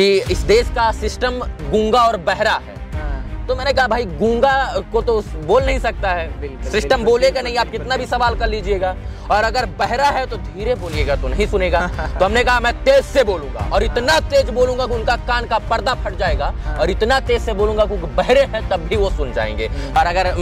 कि इस देश का सिस्टम गूँगा और बहरा है। तो मैंने कहा भाई गूँगा को तो बोल नहीं सकता है। सिस्टम बोलेगा नहीं आप कितना भी सवाल कर लीजिएगा। और अगर बहरा है तो धीरे बोलिएगा तो नहीं सुनेगा। तो हमने कहा मैं तेज से बोलूँगा। और इतना तेज बोलूँगा कि उनका कान का पर्दा फट जाएगा। और इतना तेज से बोलूँगा कि बहरे हैं तब भी वो सुन जाएँगे। और अगर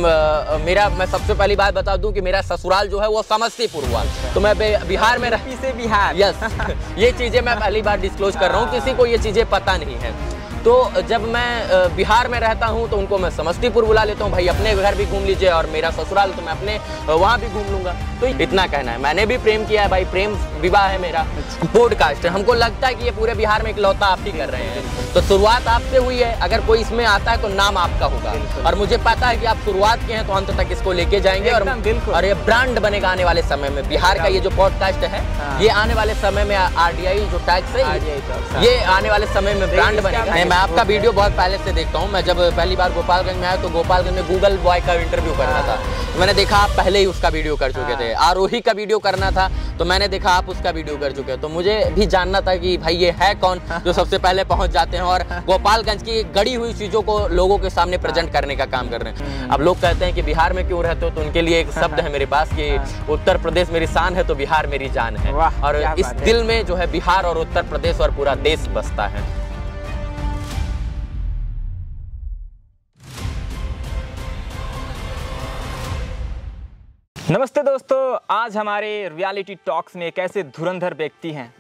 मेरा मैं सबसे पहली बात बता दूँ कि मेरा ससुराल जो है वो समस्तीपुर हुआ। तो मैं बिहार में रह से बिहार। यस ये चीज़ें मैं पहली बार डिस्क्लोज कर रहा हूँ। किसी को ये चीज़ें पता नहीं है। तो जब मैं बिहार में रहता हूँ तो उनको मैं समस्तीपुर बुला लेता हूँ। भाई अपने घर भी घूम लीजिए और मेरा ससुराल तो मैं अपने वहाँ भी घूम लूँगा। तो इतना कहना है। मैंने भी प्रेम किया है भाई प्रेम विवाह है मेरा पॉडकास्ट हमको लगता है कि ये पूरे बिहार में इकलौता आप ही कर रहे हैं। तो शुरुआत आपसे हुई है। अगर कोई इसमें आता है तो नाम आपका होगा। और मुझे पता है कि आप शुरुआत के हैं तो अंत तक इसको लेके जाएँगे और और ये ब्रांड बनेगा आने वाले समय में। बिहार का ये जो पॉडकास्ट है हाँ। ये आने वाले समय में आरडीआई जो टैक्स है हाँ। ये आने वाले समय में ब्रांड बनेगा। मैं- आपका वीडियो बहुत पहले से देखता हूँ। मैं जब पहली बार गोपालगंज में आया तो गोपालगंज में गूगल बॉय का इंटरव्यू करना था। तो मैंने देखा आप पहले ही उसका वीडियो कर चुके थे। आरोही का वीडियो करना था तो मैंने देखा आप उसका वीडियो कर चुके हैं। तो मुझे भी जानना था कि भाई ये है कौन जो सबसे पहले पहुँच जाते हैं और गोपालगंज की गड़ी हुई चीज़ों को लोगों के सामने प्रेजेंट करने का काम कर रहे हैं। अब लोग कहते हैं कि बिहार में क्यों रहते हो? तो उनके लिए एक शब्द है मेरे पास कि उत्तर प्रदेश मेरी शान है तो बिहार मेरी जान है। और इस दिल में जो है बिहार और उत्तर प्रदेश और पूरा देश बसता है। नमस्ते दोस्तों आज हमारे रियलिटी टॉक्स में एक ऐसे धुरंधर व्यक्ति हैं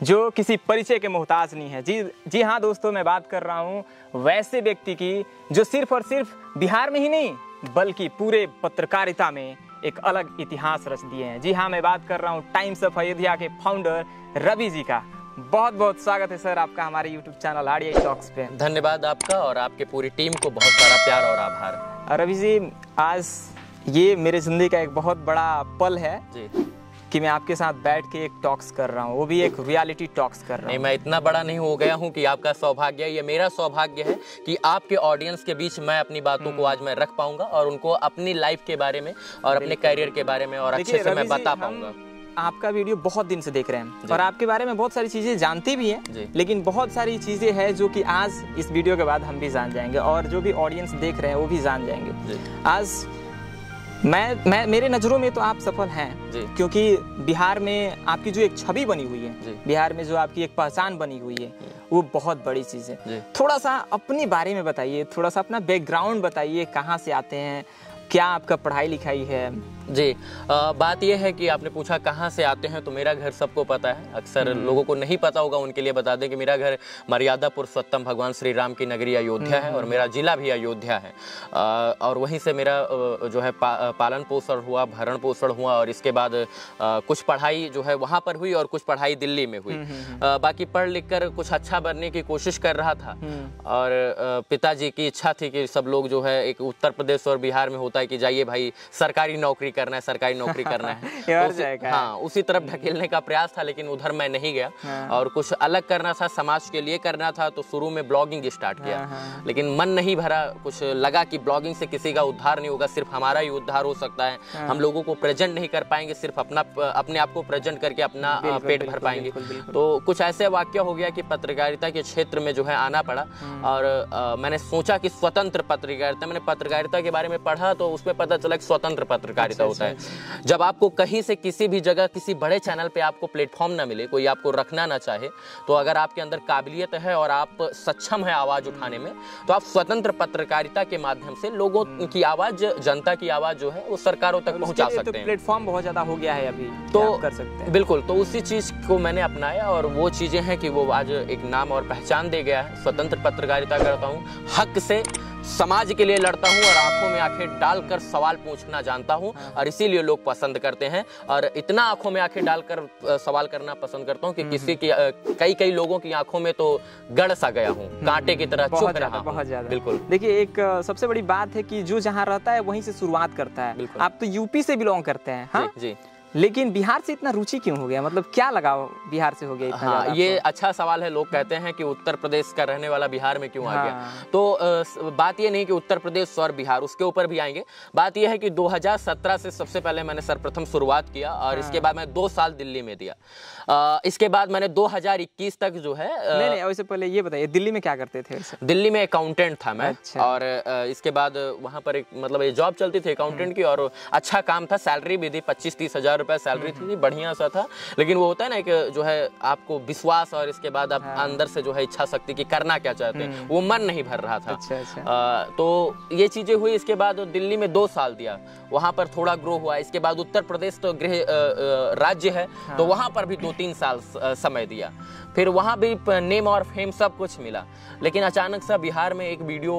जो किसी परिचय के मोहताज नहीं है। जी जी हाँ दोस्तों मैं बात कर रहा हूँ वैसे व्यक्ति की जो सिर्फ़ और सिर्फ़ बिहार में ही नहीं बल्कि पूरे पत्रकारिता में एक अलग इतिहास रच दिए हैं। जी हाँ मैं बात कर रहा हूँ टाइम्स ऑफ़ अयोध्या के फाउंडर रवि जी का। बहुत बहुत स्वागत है सर आपका हमारे यूट्यूब चैनल आरडीआई टॉक्स पे। धन्यवाद आपका और आपके पूरी टीम को बहुत सारा प्यार और आभार। रवि जी आज ये मेरे ज़िंदगी का एक बहुत बड़ा पल है जी। कि मैं आपके साथ बैठ के एक टॉक्स कर रहा हूँ। वो भी एक रियलिटी टॉक्स कर रहा नहीं हूँ। मैं इतना बड़ा नहीं हो गया हूँ कि आपका सौभाग्य है। ये मेरा सौभाग्य है कि आपके ऑडियंस के बीच मैं अपनी बातों को आज मैं रख पाऊँगा और उनको अपनी लाइफ के बारे में और अपने करियर के बारे में और अच्छे से मैं बता पाऊँगा। आपका वीडियो बहुत दिन से देख रहे हैं और आपके बारे में बहुत सारी चीज़ें जानती भी। हैं लेकिन बहुत सारी चीज़ें हैं जो कि आज इस वीडियो के बाद हम भी जान जाएँगे और जो भी ऑडियंस देख रहे हैं वो भी जान जाएँगे। आज मैं मैं मेरे नज़रों में तो आप सफल हैं क्योंकि बिहार में आपकी जो एक छवि बनी हुई है बिहार में जो आपकी एक पहचान बनी हुई है वो बहुत बड़ी चीज़ है। थोड़ा सा अपने बारे में बताइए थोड़ा सा अपना बैकग्राउंड बताइए कहाँ से आते हैं क्या आपका पढ़ाई लिखाई है जी अ, बात यह है कि आपने पूछा कहाँ से आते हैं तो मेरा घर सबको पता है। अक्सर लोगों को नहीं पता होगा उनके लिए बता दें कि मेरा घर मर्यादा पुरुषोत्तम भगवान श्री राम की नगरी अयोध्या है और मेरा जिला भी अयोध्या है। अ, और वहीं से मेरा जो है पा, पालन पोषण हुआ भरण पोषण हुआ और इसके बाद अ, कुछ पढ़ाई जो है वहाँ पर हुई और कुछ पढ़ाई दिल्ली में हुई। अ, बाकी पढ़ लिख कर कुछ अच्छा बनने की कोशिश कर रहा था। और पिताजी की इच्छा थी कि सब लोग जो है एक उत्तर प्रदेश और बिहार में होता है कि जाइए भाई सरकारी नौकरी करना है सरकारी नौकरी करना है। तो उसी- हाँ उसी तरफ़ ढकेलने का प्रयास था लेकिन उधर मैं नहीं गया। हाँ। और कुछ अलग करना था समाज के लिए करना था तो शुरू में ब्लॉगिंग स्टार्ट किया। हाँ, हाँ। लेकिन मन नहीं भरा कुछ लगा कि ब्लॉगिंग से किसी का उद्धार नहीं होगा सिर्फ़ हमारा ही उद्धार हो सकता है। हम लोगों को प्रेजेंट नहीं कर पाएँगे सिर्फ़ अपना अपने आप को प्रेजेंट करके अपना पेट भर पाएँगे। तो कुछ ऐसे वाक्य हो गया कि पत्रकारिता के क्षेत्र में जो है आना पड़ा। और मैंने सोचा कि स्वतंत्र पत्रकारिता मैंने पत्रकारिता के बारे में पढ़ा तो उसमें पता चला कि स्वतंत्र पत्रकारिता होता है। जब आपको कहीं से किसी भी जगह किसी बड़े चैनल पे आपको प्लेटफॉर्म ना मिले कोई आपको रखना ना चाहे तो अगर आपके अंदर काबिलियत है और आप सक्षम है आवाज़ उठाने में तो आप स्वतंत्र पत्रकारिता के माध्यम से लोगों की आवाज़ जनता की आवाज़ जो है वो सरकारों तक पहुँचा तो सकते हैं। प्लेटफॉर्म बहुत ज़्यादा हो गया है अभी तो कर सकते हैं। बिल्कुल तो उसी चीज़ को मैंने अपनाया और वो चीज़ें हैं कि वो आज एक नाम और पहचान दे गया है। स्वतंत्र पत्रकारिता करता हूँ हक से समाज के लिए लड़ता हूँ और आँखों में आँखें डालकर सवाल पूछना जानता हूँ और इसीलिए लोग पसंद करते हैं और इतना आँखों में आँखें डालकर सवाल करना पसंद करता हूँ कि किसी की कई कई लोगों की आँखों में तो गड़ सा गया हूँ कांटे की तरह ज़्यादा रहा बहुत ज़्यादा। बिल्कुल। देखिए एक सबसे बड़ी बात है कि जो जहाँ रहता है वहीं से शुरुआत करता है। आप तो यूपी से बिलोंग करते हैं हाँ? जी जी। लेकिन बिहार से इतना रुचि क्यों हो गया मतलब क्या लगाव बिहार से हो गया इतना हाँ ये अच्छा सवाल है लोग कहते हैं कि उत्तर प्रदेश का रहने वाला बिहार में क्यों हाँ। आ हाँ। गया तो अ, बात ये नहीं कि उत्तर प्रदेश और बिहार उसके ऊपर भी आएँगे बात ये है कि 2017 से सबसे पहले मैंने सर्वप्रथम शुरुआत किया और हाँ। इसके बाद मैं दो साल दिल्ली में दिया अ, इसके बाद मैंने 2021 तक जो है नहीं नहीं वैसे पहले ये बताइए दिल्ली में क्या करते थे दिल्ली में अकाउंटेंट था मैं अच्छा। और इसके बाद वहाँ पर एक मतलब ये जॉब चलती थी अकाउंटेंट की और अच्छा काम था सैलरी भी थी पच्चीस तीस हज़ार रुपए सैलरी थी बढ़िया सा था। लेकिन वो होता है ना कि जो है आपको विश्वास और इसके बाद आप हाँ। अंदर से जो है इच्छा शक्ति की करना क्या चाहते हैं वो मन नहीं भर रहा था। अच्छा अच्छा। अ, तो ये चीज़ें हुई इसके बाद दिल्ली में दो साल दिया। वहाँ पर थोड़ा ग्रो हुआ इसके बाद उत्तर प्रदेश तो गृह राज्य है तो वहाँ पर भी दो तीन साल समय दिया। फिर वहाँ भी नेम और फेम सब कुछ मिला। लेकिन अचानक सा बिहार में एक वीडियो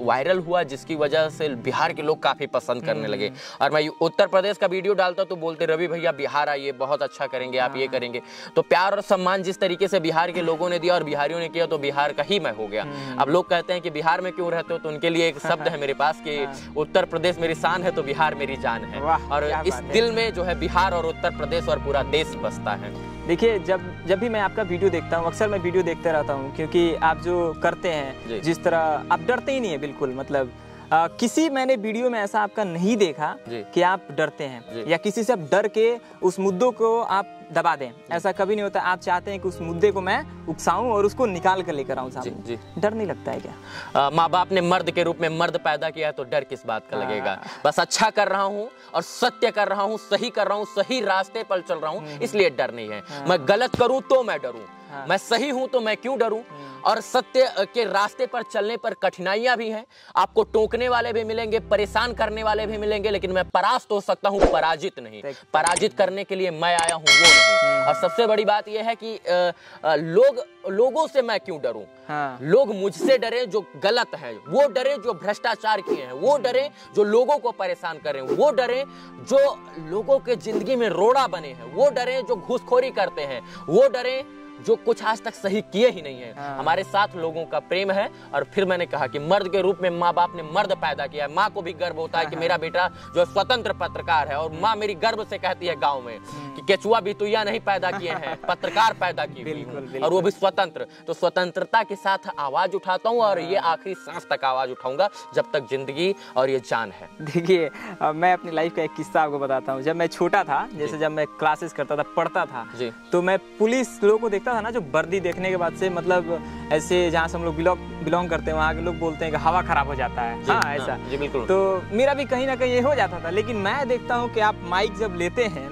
वायरल हुआ जिसकी वजह से बिहार के लोग काफ़ी पसंद करने लगे। और मैं उत्तर प्रदेश का वीडियो डालता तो बोलते रवि भैया बिहार आइए बहुत अच्छा करेंगे आप ये करेंगे। तो प्यार और सम्मान जिस तरीके से बिहार के लोगों ने दिया और बिहारियों ने किया तो बिहार का ही मैं हो गया। अब लोग कहते हैं कि बिहार में क्यों रहते हो तो उनके लिए एक शब्द है मेरे पास कि उत्तर प्रदेश मेरी शान है तो बिहार मेरी जान है। और इस दिल में जो है बिहार और उत्तर प्रदेश और पूरा देश बसता है। देखिए जब जब भी मैं आपका वीडियो देखता हूँ अक्सर मैं वीडियो देखते रहता हूँ क्योंकि आप जो करते हैं जिस तरह आप डरते ही नहीं है बिल्कुल मतलब आ, किसी मैंने वीडियो में ऐसा आपका नहीं देखा कि आप डरते हैं या किसी से आप डर के उस मुद्दों को आप दबा दें। ऐसा कभी नहीं होता। आप चाहते हैं कि उस मुद्दे को मैं उकसाऊं और उसको निकाल कर लेकर आऊँ सामने। डर नहीं लगता है क्या? माँ बाप ने मर्द के रूप में मर्द पैदा किया है तो डर किस बात का आ, लगेगा बस अच्छा कर रहा हूँ और सत्य कर रहा हूँ सही कर रहा हूँ सही रास्ते पर चल रहा हूँ इसलिए डर नहीं है। मैं गलत करूँ तो मैं डरूं। हाँ। मैं सही हूँ तो मैं क्यों डरूं? और सत्य के रास्ते पर चलने पर कठिनाइयाँ भी हैं। आपको टोकने वाले भी मिलेंगे परेशान करने वाले भी मिलेंगे लेकिन मैं परास्त हो सकता हूँ पराजित नहीं। पराजित करने के लिए मैं आया हूँ वो नहीं। और सबसे बड़ी बात यह है कि लोग लोगों से मैं क्यों डरूं? हाँ। लोग मुझसे डरे जो गलत है वो डरे जो भ्रष्टाचार किए हैं वो डरे जो लोगों को परेशान करें वो डरे जो लोगों के ज़िंदगी में रोड़ा बने हैं वो डरे जो घूसखोरी करते हैं वो डरे जो कुछ आज तक सही किए ही नहीं है। हाँ। हमारे साथ लोगों का प्रेम है और फिर मैंने कहा कि मर्द के रूप में माँ बाप ने मर्द पैदा किया है। माँ को भी गर्व होता है कि मेरा बेटा जो स्वतंत्र पत्रकार है और माँ मेरी गर्व से कहती है गाँव में कि केचुआ बितुया नहीं पैदा किए हैं पत्रकार पैदा किए हूँ। और वो भी स्वतंत्र। तो स्वतंत्रता के साथ आवाज़ उठाता हूँ और ये आखिरी सांस तक आवाज़ उठाऊँगा जब तक ज़िंदगी और ये जान है। देखिए मैं अपनी लाइफ का एक किस्सा आपको बताता हूँ। जब मैं छोटा था जैसे जब मैं क्लासेस करता था पढ़ता था तो मैं पुलिस लोगों को देखता था ना जो वर्दी देखने के बाद से मतलब ऐसे जहाँ से हम लोग बिलोंग बिलोंग करते हैं वहाँ के लोग बोलते हैं कि हवा खराब हो जाता है हाँ हाँ, ऐसा जी, बिल्कुल। तो मेरा भी कहीं ना कहीं ये हो जाता था लेकिन मैं देखता हूँ कि आप माइक जब लेते हैं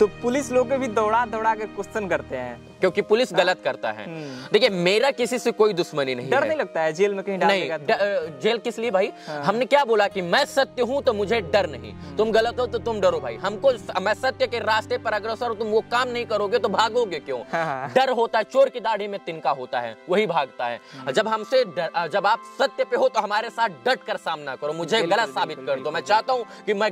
तो पुलिस लोग भी दौड़ा दौड़ा के क्वेश्चन करते हैं। क्योंकि पुलिस गलत करता है। हम्म। देखिए मेरा किसी से कोई दुश्मनी नहीं डर नहीं लगता है? जेल में कहीं नहीं अ, जेल किस लिए भाई? हमने क्या बोला कि मैं सत्य हूँ तो मुझे डर नहीं। तुम गलत हो तो तुम डरो भाई। हमको मैं सत्य के रास्ते पर अग्रसर तुम वो काम नहीं करोगे तो भागोगे क्यों? हाँ, हाँ। डर होता है चोर की दाढ़ी में तिनका होता है वही भागता है। जब हमसे जब आप सत्य पे हो तो हमारे साथ डट कर सामना करो। मुझे गलत साबित कर दो। मैं चाहता हूँ कि मैं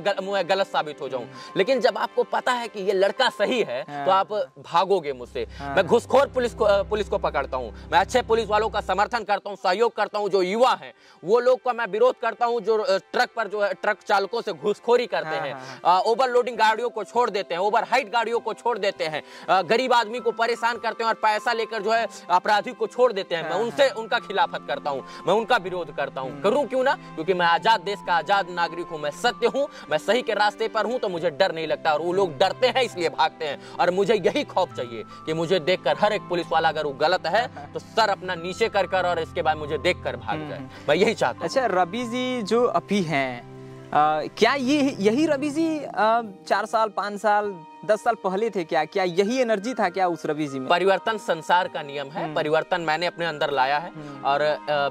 गलत साबित हो जाऊँ। लेकिन जब आपको पता है कि ये लड़का सही है हाँ। तो आप भागोगे मुझसे। हाँ। मैं घुसखोर पुलिस को पुलिस को पकड़ता हूँ। मैं अच्छे पुलिस वालों का समर्थन करता हूँ सहयोग करता हूँ जो युवा है वो लोग का मैं विरोध करता हूँ जो ट्रक पर जो है ट्रक चालकों से घुसखोरी करते हाँ, हैं। ओवरलोडिंग गाड़ियों को छोड़ देते हैं ओवर हाइट गाड़ियों को छोड़ देते हैं। गरीब आदमी को परेशान करते हैं और पैसा लेकर जो है अपराधी को छोड़ देते हैं। मैं उनसे उनका खिलाफत करता हूँ मैं उनका विरोध करता हूँ। करूँ क्यों ना? क्योंकि मैं आज़ाद देश का आज़ाद नागरिक हूँ मैं सत्य हूँ मैं सही के रास्ते पर हूँ तो मुझे डर नहीं लगता और वो लोग डरते हैं इसलिए भागते हैं। और मुझे यही खौफ चाहिए कि मुझे देखकर हर एक पुलिस वाला अगर वो गलत है तो सर अपना नीचे कर कर और इसके बाद मुझे देख कर भाग जाए। मैं यही चाहता हूँ। अच्छा रवि जी जो अभी हैं क्या ये यही रवि जी चार साल पाँच साल दस साल पहले थे क्या? क्या यही एनर्जी था क्या उस रवि जी में? परिवर्तन संसार का नियम है। परिवर्तन मैंने अपने अंदर लाया है और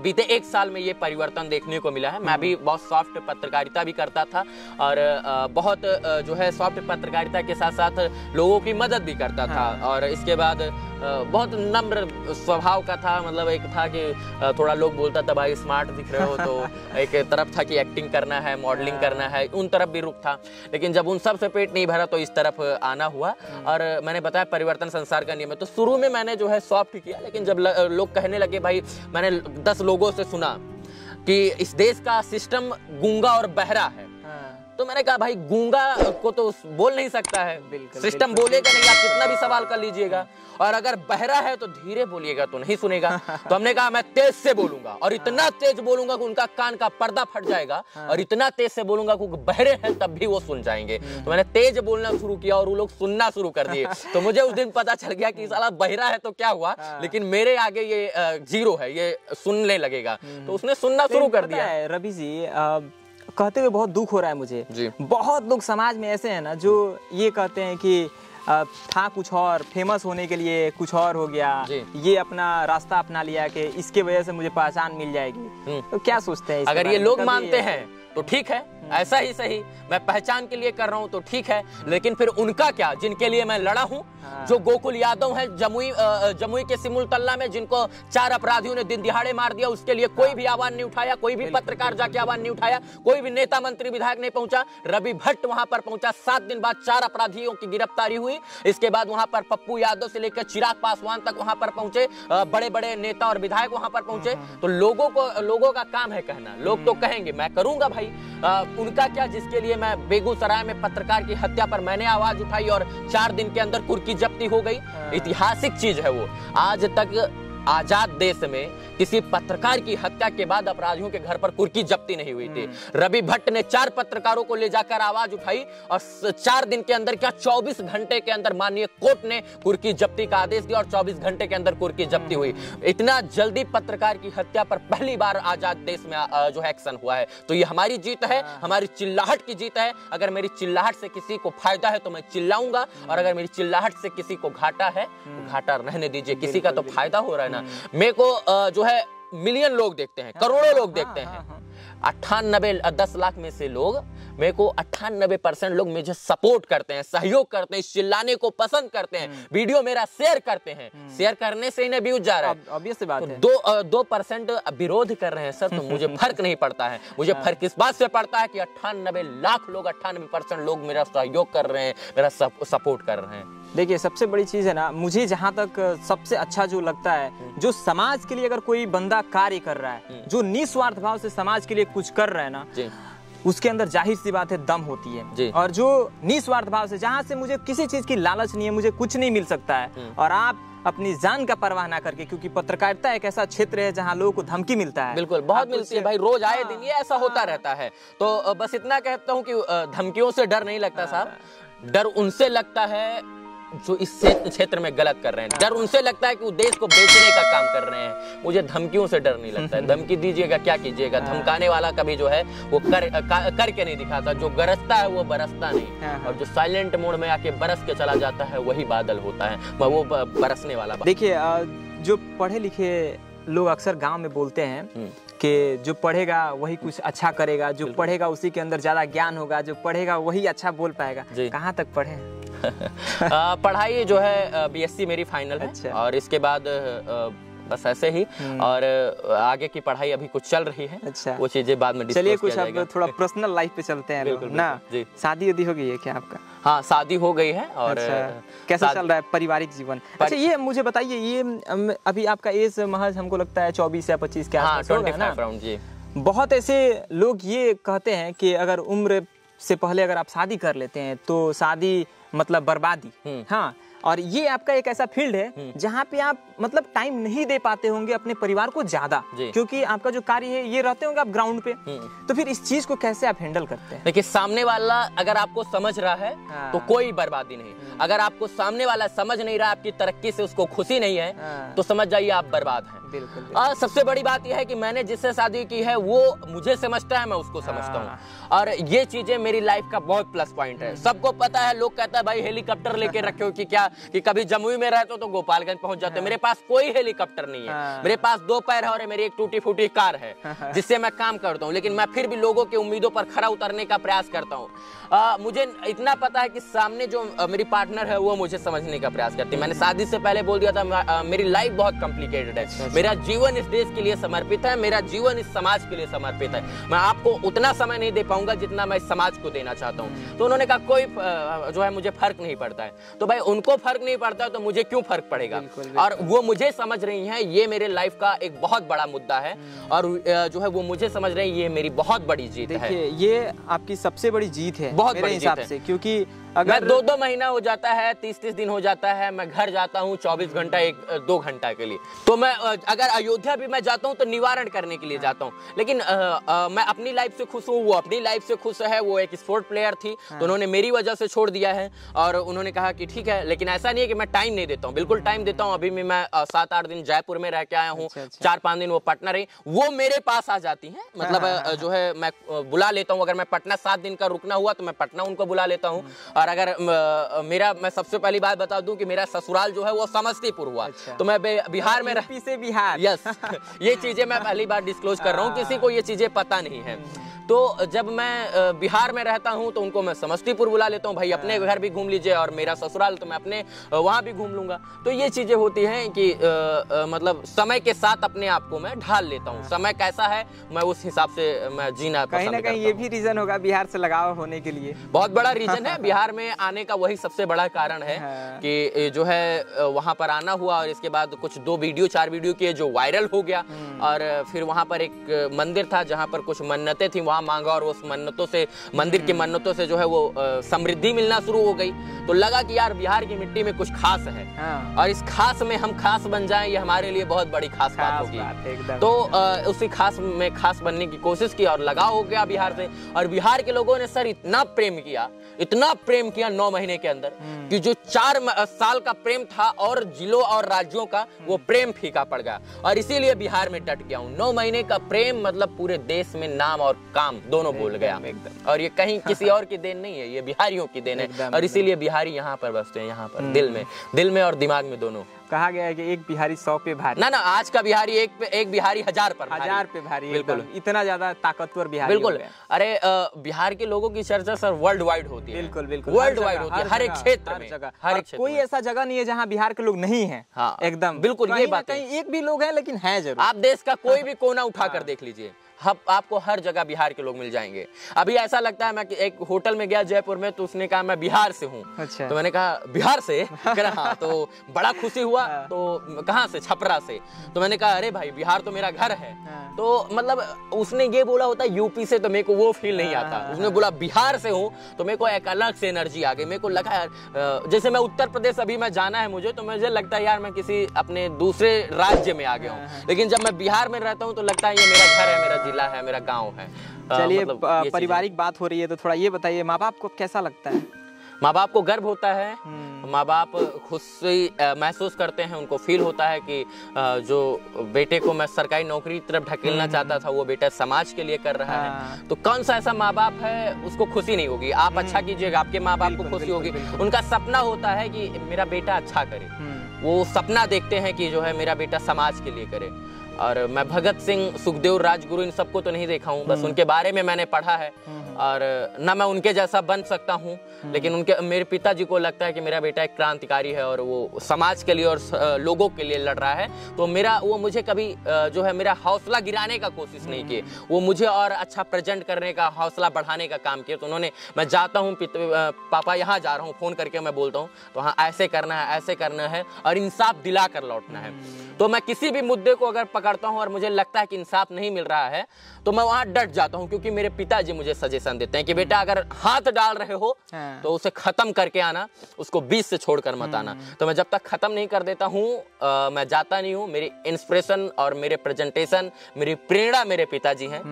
बीते एक साल में ये परिवर्तन देखने को मिला है। मैं भी बहुत सॉफ्ट पत्रकारिता भी करता था और बहुत जो है सॉफ्ट पत्रकारिता के साथ साथ लोगों की मदद भी करता था। और इसके बाद बहुत नम्र स्वभाव का था। मतलब एक था कि थोड़ा लोग बोलता था भाई स्मार्ट दिख रहे हो तो एक तरफ़ था कि एक्टिंग करना है मॉडलिंग करना है। उन तरफ़ भी रुख था। लेकिन जब उन सबसे पेट नहीं भरा तो इस तरफ़ आना हुआ और मैंने बताया परिवर्तन संसार का नियम है। तो शुरू में मैंने जो है सॉफ्ट किया लेकिन जब लोग कहने लगे भाई मैंने दस लोगों से सुना कि इस देश का सिस्टम गूँगा और बहरा है हाँ, तो मैंने कहा भाई गूँगा को तो बोल नहीं सकता है। बिल्कुल, सिस्टम बोलेगा नहीं आप कितना भी सवाल कर लीजिएगा। और अगर बहरा है तो धीरे बोलिएगा तो नहीं सुनेगा। तो हमने कहा मैं तेज से बोलूँगा और इतना तेज बोलूँगा कि उनका कान का पर्दा फट जाएगा और इतना तेज से बोलूँगा कि बहरे हैं तब भी वो सुन जाएँगे। तो मैंने तेज बोलना शुरू किया और वो लोग सुनना शुरू कर दिए। तो मुझे उस दिन पता चल गया कि साला बहरा है तो क्या हुआ? लेकिन मेरे आगे ये ज़ीरो है ये सुनने लगेगा। तो उसने सुनना शुरू कर दिया। है रवि जी कहते हुए बहुत दुख हो रहा है मुझे जी। बहुत लोग समाज में ऐसे हैं ना जो ये कहते हैं कि था कुछ और फ़ेमस होने के लिए कुछ और हो गया ये अपना रास्ता अपना लिया कि इसके वजह से मुझे पहचान मिल जाएगी हम्म। तो क्या सोचते हैं अगर ये लोग मानते हैं तो ठीक है ऐसा ही सही। मैं पहचान के लिए कर रहा हूँ तो ठीक है लेकिन फिर उनका क्या? जिनके लिए मैं लड़ा हूँ? हाँ। जो गोकुल यादव है जमुई जमुई के सिमुल तल्ला में जिनको चार अपराधियों ने दिन दिहाड़े मार दिया उसके लिए कोई भी आवाज़ नहीं उठाया कोई भी पत्रकार जाके आवाज़ नहीं उठाया कोई भी नेता मंत्री विधायक नहीं पहुँचा। रवि भट्ट वहाँ पर पहुँचा सात दिन बाद चार अपराधियों की गिरफ्तारी हुई। इसके बाद वहाँ पर पप्पू यादव से लेकर चिराग पासवान तक वहाँ पर पहुँचे बड़े बड़े नेता और विधायक वहाँ पर पहुँचे। तो लोगों को लोगों का काम है कहना। लोग तो कहेंगे मैं करूँगा भाई अ, उनका क्या जिसके लिए मैं बेगूसराय में पत्रकार की हत्या पर मैंने आवाज़ उठाई और चार दिन के अंदर कुर्की जब्ती हो गई। ऐतिहासिक चीज़ है वो। आज तक आज़ाद देश में किसी पत्रकार की हत्या के बाद अपराधियों के घर पर कुर्की जब्ती नहीं हुई थी। रवि भट्ट ने चार पत्रकारों को ले जाकर आवाज़ उठाई और चार दिन के अंदर क्या 24 घंटे के अंदर माननीय कोर्ट ने कुर्की जब्ती का आदेश दिया और 24 घंटे के अंदर कुर्की जब्ती हुई। इतना जल्दी पत्रकार की हत्या पर पहली बार आज़ाद देश में जो है एक्शन हुआ है। तो ये हमारी जीत है हमारी चिल्लाहट की जीत है। अगर मेरी चिल्लाहट से किसी को फ़ायदा है तो मैं चिल्लाऊँगा और अगर मेरी चिल्लाहट से किसी को घाटा है तो घाटा रहने दीजिए। किसी का तो फ़ायदा हो रहा है ना। मेरे को जो है मिलियन लोग देखते हैं करोड़ों लोग देखते हाँ, हैं। अट्ठानबे दस लाख में से लोग मेरे को अट्ठानबे परसेंट लोग मुझे सपोर्ट करते हैं सहयोग करते हैं चिल्लाने को पसंद करते हैं वीडियो मेरा शेयर करते हैं। शेयर करने से इन्हें व्यूज़ जा रहा है। ऑब्वियस बात तो है। दो दो परसेंट विरोध कर रहे हैं सर तो मुझे फ़र्क नहीं पड़ता है। मुझे फ़र्क इस बात से पड़ता है कि अट्ठानबे लाख लोग अट्ठानबे परसेंट लोग मेरा सहयोग कर रहे हैं मेरा सपोर्ट कर रहे हैं। देखिए सबसे बड़ी चीज़ है ना मुझे जहाँ तक सबसे अच्छा जो लगता है जो समाज के लिए अगर कोई बंदा कार्य कर रहा है जो निस्वार्थ भाव से समाज के लिए कुछ कर रहा है ना उसके अंदर ज़ाहिर सी बात है दम होती है। और जो निस्वार्थ भाव से जहाँ से मुझे किसी चीज़ की लालच नहीं है मुझे कुछ नहीं मिल सकता है और आप अपनी जान का परवाह ना करके क्योंकि पत्रकारिता एक ऐसा क्षेत्र है जहाँ लोगों को धमकी मिलता है। बिल्कुल बहुत मिलती है भाई रोज आए हाँ, दिन ये ऐसा होता रहता है। तो बस इतना कहता हूँ कि धमकियों से डर नहीं लगता साहब। डर उनसे लगता है जो इस क्षेत्र में गलत कर रहे हैं। डर उनसे लगता है कि वो देश को बेचने का काम कर रहे हैं। मुझे धमकियों से डर नहीं लगता है। धमकी दीजिएगा क्या कीजिएगा? धमकाने वाला कभी जो है वो कर करके नहीं दिखाता। जो गरजता है वो बरसता नहीं। हाँ, हाँ। और जो साइलेंट मोड में आके बरस के चला जाता है वही बादल होता है। वो बरसने वाला। देखिए जो पढ़े लिखे लोग अक्सर गाँव में बोलते हैं हम्म। कि जो पढ़ेगा वही कुछ अच्छा करेगा जो पढ़ेगा उसी के अंदर ज़्यादा ज्ञान होगा जो पढ़ेगा वही अच्छा बोल पाएगा। कहाँ तक पढ़े? हैं? पढ़ाई जो है बीएससी मेरी फाइनल है। अच्छा। और इसके बाद बस ऐसे ही। और आगे की पढ़ाई अभी कुछ चल रही है। अच्छा। वो चीज़ें बाद में चलिए कुछ अब थोड़ा पर्सनल लाइफ पे चलते हैं। बिल्कुल, ना। शादी उदी हो गई है क्या आपका? हाँ शादी हो गई है और अच्छा। कैसा चल रहा है पारिवारिक जीवन? पर... अच्छा ये मुझे बताइए ये अभी आपका एज महज हमको लगता है चौबीस या पच्चीस के हाँ आसपास होगा ना? बहुत ऐसे लोग ये कहते हैं कि अगर उम्र से पहले अगर आप शादी कर लेते हैं तो शादी मतलब बर्बादी हम्म। हाँ और ये आपका एक ऐसा फ़ील्ड है जहाँ पे आप मतलब टाइम नहीं दे पाते होंगे अपने परिवार को ज़्यादा। क्योंकि आपका जो कार्य है ये रहते होंगे आप ग्राउंड पे। हम्म। तो फिर इस चीज़ को कैसे आप हैंडल करते हैं? देखिए सामने वाला अगर आपको समझ रहा है हाँ। तो कोई बर्बादी नहीं। अगर आपको सामने वाला समझ नहीं रहा आपकी तरक्की से उसको खुशी नहीं है हाँ। तो समझ जाइए आप बर्बाद हैं। बिल्कुल बिल्कुल। और सबसे बड़ी बात यह है कि मैंने जिससे शादी की है वो मुझे समझता है मैं उसको समझता हाँ। हूँ। और ये चीज़ें मेरी लाइफ का बहुत प्लस पॉइंट है। सबको पता है लोग कहता है भाई हेलीकॉप्टर लेके रखे हो कि क्या कि कभी जमुई में रहते हो तो गोपालगंज पहुँच जाते हो। मेरे पास कोई हेलीकॉप्टर नहीं है। हाँ। मेरे पास दो पैर है और मेरी एक टूटी फूटी कार है जिससे मैं काम करता हूँ। लेकिन मैं फिर भी लोगों की उम्मीदों पर खरा उतरने का प्रयास करता हूँ। मुझे इतना पता है कि सामने जो मेरी पार्टनर है वो मुझे समझने का प्रयास करती है। मैंने शादी से पहले बोल दिया था मेरी लाइफ बहुत कॉम्प्लिकेटेड है। मेरा जीवन इस देश के लिए समर्पित है मेरा जीवन इस समाज के लिए समर्पित है। मैं आपको उतना समय नहीं दे पाऊँगा जितना मैं इस समाज को देना चाहता हूँ। तो उन्होंने कहा कोई जो है मुझे फ़र्क नहीं पड़ता है। तो भाई उनको फ़र्क नहीं पड़ता तो मुझे क्यों फ़र्क पड़ेगा बिल्कुल, बिल्कुल। और वो मुझे समझ रही हैं ये मेरे लाइफ का एक बहुत बड़ा मुद्दा है हम्म। और जो है वो मुझे समझ रहे हैं ये मेरी बहुत बड़ी जीत है ये आपकी सबसे बड़ी जीत है बहुत बड़ी जीत हिसाब है। से क्योंकि अगर दो दो महीना हो जाता है तीस तीस दिन हो जाता है मैं घर जाता हूँ चौबीस घंटा एक दो घंटा के लिए। तो मैं अगर अयोध्या भी मैं जाता हूँ तो निवारण करने के लिए जाता हूँ। लेकिन अ, अ, मैं अपनी लाइफ से खुश हूँ वो अपनी लाइफ से खुश है वो एक स्पोर्ट प्लेयर थी तो उन्होंने मेरी वजह से छोड़ दिया है और उन्होंने कहा कि ठीक है लेकिन ऐसा नहीं है कि मैं टाइम नहीं देता हूँ। बिल्कुल टाइम देता हूँ अभी भी मैं सात आठ दिन जयपुर में रह के आया हूँ अच्छा, अच्छा। चार पाँच दिन वो पटना रही। वो मेरे पास आ जाती है मतलब हाँ, जो है मैं बुला लेता हूँ। अगर मैं पटना सात दिन का रुकना हुआ तो मैं पटना उनको बुला लेता हूँ। और अगर मेरा मैं सबसे पहली बात बता दूँ कि मेरा ससुराल जो है वो समस्तीपुर हुआ। अच्छा। तो मैं बिहार में रह से बिहार। यस ये चीज़ें मैं पहली बार डिस्क्लोज कर रहा हूँ किसी को ये चीज़ें पता नहीं है। तो जब मैं बिहार में रहता हूँ तो उनको मैं समस्तीपुर बुला लेता हूँ भाई अपने घर भी घूम लीजिए और मेरा ससुराल तो मैं अपने वहाँ भी घूम लूँगा। तो ये चीज़ें होती हैं कि अ, अ, मतलब समय के साथ अपने आप को मैं ढाल लेता हूँ। समय कैसा है मैं उस हिसाब से मैं जीना कहीं ना कहीं ये भी रीजन होगा बिहार से लगाव होने के लिए। बहुत बड़ा रीजन है बिहार में आने का वही सबसे बड़ा कारण है। कि जो है वहाँ पर आना हुआ और इसके बाद कुछ दो वीडियो चार वीडियो किए जो वायरल हो गया हम्म। और फिर वहाँ पर एक मंदिर था जहाँ पर कुछ मन्नतें थी वहाँ मांगा और उस मन्नतों से मंदिर हम्म। की मन्नतों से जो है वो समृद्धि मिलना शुरू हो गई तो लगा कि यार बिहार की मिट्टी में कुछ खास है हाँ और इस खास में हम खास बन जाए ये हमारे लिए बहुत बड़ी खास बात खास होगी बात तो उसी खास में खास बनने की कोशिश की और लगाव हो गया बिहार से और बिहार के लोगों ने सर इतना प्रेम किया इतना प्रेम किया नौ महीने के अंदर हम्म। कि जो चार साल का प्रेम था और जिलों और राज्यों का वो हम्म। प्रेम फीका पड़ गया और इसीलिए बिहार में डट गया हूँ नौ महीने का प्रेम मतलब पूरे देश में नाम और काम दोनों बोल गया। और ये कहीं किसी और की देन नहीं है ये बिहारियों की देन है और इसीलिए बिहारी यहाँ पर बसते हैं यहाँ पर दिल में दिल में और दिमाग में दोनों कहा गया है कि एक बिहारी सौ पे भारी। ना ना आज का बिहारी एक पे एक बिहारी हज़ार पर भारी। हज़ार पे भारी बिल्कुल। इतना ज़्यादा ताकतवर बिहारी बिल्कुल। अरे बिहार के लोगों की चर्चा सर वर्ल्ड वाइड होती है। बिल्कुल बिल्कुल। वर्ल्ड वाइड होती है हर एक क्षेत्र में जगह। हर एक कोई ऐसा जगह नहीं है जहाँ बिहार के लोग नहीं है हाँ, एकदम। बिल्कुल, ये बात है। एक भी लोग है लेकिन है ज़रूर। आप देश का कोई भी कोना उठा हाँ। कर देख लीजिए। हम आपको हर जगह बिहार के लोग मिल जाएँगे। अभी ऐसा लगता है मैं कि एक होटल में गया जयपुर में तो उसने कहा मैं बिहार से हूँ। अच्छा। तो मैंने कहा बिहार से? हाँ। तो बड़ा खुशी हुआ हाँ। तो कहाँ से? छपरा से। तो मैंने कहा अरे भाई बिहार तो मेरा घर है। हाँ। तो मतलब उसने ये बोला होता यूपी से तो मेरे को वो फील नहीं आता। हाँ, उसने बोला बिहार से हूँ। तो मेरे को एक अलग से एनर्जी आ गई। मेरे को लगा यार जैसे मैं उत्तर प्रदेश अभी मैं जाना है मुझे तो मुझे लगता है यार मैं किसी अपने दूसरे राज्य में आ गया हूँ। लेकिन जब मैं बिहार में रहता हूँ तो लगता है ये मेरा घर है मेरा जिला है मेरा गाँव है चलिए मतलब। पारिवारिक बात हो रही है तो थोड़ा ये बताइए माँ बाप को कैसा लगता है माँ बाप को गर्व होता है हम्म। माँ बाप खुशी महसूस करते हैं उनको फील होता है कि जो बेटे को मैं सरकारी नौकरी की तरफ़ ढकेलना चाहता था वो बेटा समाज के लिए कर रहा हम्म। हाँ। है तो कौन सा ऐसा माँ बाप है उसको खुशी नहीं होगी आप अच्छा कीजिएगा आपके माँ बाप को हम्म। खुशी होगी। उनका सपना होता है कि मेरा बेटा अच्छा करे हम्म, वो सपना देखते हैं कि जो है मेरा बेटा समाज के लिए करे और मैं भगत सिंह सुखदेव राजगुरु इन सबको तो नहीं देखा हूँ। बस उनके बारे में मैंने पढ़ा है। और न मैं उनके जैसा बन सकता हूँ लेकिन उनके मेरे पिताजी को लगता है कि मेरा बेटा एक क्रांतिकारी है और वो समाज के लिए और लोगों के लिए लड़ रहा है। तो मेरा वो मुझे कभी जो है मेरा हौसला गिराने का कोशिश नहीं किए। वो मुझे और अच्छा प्रेजेंट करने का हौसला बढ़ाने का काम किया तो उन्होंने मैं जाता हूँ पापा यहाँ जा रहा हूँ फ़ोन करके मैं बोलता हूँ तो हाँ ऐसे करना है ऐसे करना है और इंसाफ दिला कर लौटना है। तो मैं किसी भी मुद्दे को अगर पकड़ता हूँ और मुझे लगता है कि इंसाफ नहीं मिल रहा है तो मैं वहाँ डट जाता हूँ क्योंकि मेरे पिताजी मुझे सजेशन देते हैं कि बेटा अगर हाथ डाल रहे हो हाँ। तो उसे खत्म करके आना उसको बीच से छोड़कर मत आना। तो मैं जब तक खत्म नहीं कर देता हूँ मैं जाता नहीं हूँ मेरी इंस्पिरेशन और मेरे प्रेजेंटेशन मेरी प्रेरणा मेरे पिताजी हैं।